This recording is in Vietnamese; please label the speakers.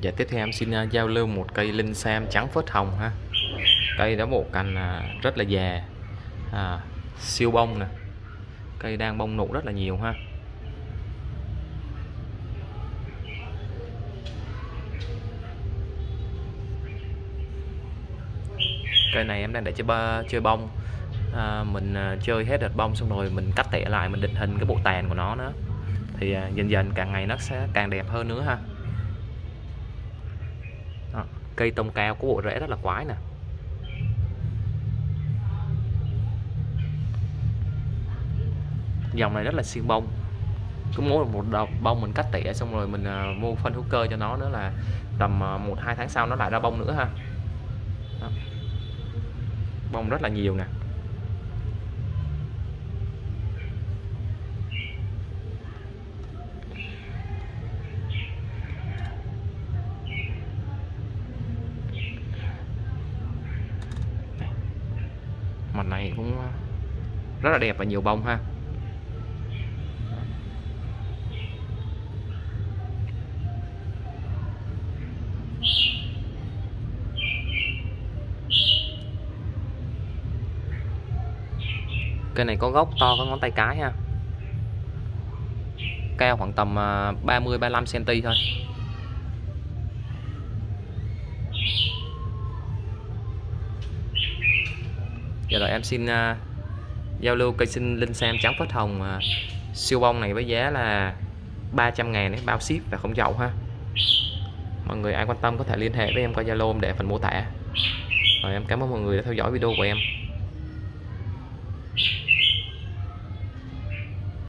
Speaker 1: Dạ tiếp theo em xin à, giao lưu một cây linh sam trắng phớt hồng ha. Cây đã bộ cành à, rất là già à, Siêu bông nè. Cây đang bông nụ rất là nhiều ha. Cây này em đang để chơi, ba, chơi bông. À, Mình à, chơi hết đợt bông xong rồi mình cắt tỉa lại Mình định hình cái bộ tàn của nó nữa. Thì dần dần càng ngày nó sẽ càng đẹp hơn nữa ha cây tông cao có bộ rễ rất là quái nè. Dòng này rất là xiên bông. Cứ mỗi một đợt bông mình cắt tỉa xong rồi mình uh, mua phân hữu cơ cho nó nữa là tầm uh, một hai tháng sau nó lại ra bông nữa ha. Đó. bông rất là nhiều nè. Mặt này cũng ờ, rất là đẹp và nhiều bông ha. Cây này có gốc to có ngón tay cái ha. Cao khoảng tầm 30 35 cm thôi. Giờ rồi em xin uh, giao lưu cây sinh linh sam trắng phớt hồng uh, à, siêu bông này với giá là 300 ngàn đấy bao ship và không dầu ha. Mọi người ai quan tâm có thể liên hệ với em qua Zalo để phần mô tả. Rồi em cảm ơn mọi người đã theo dõi video của em.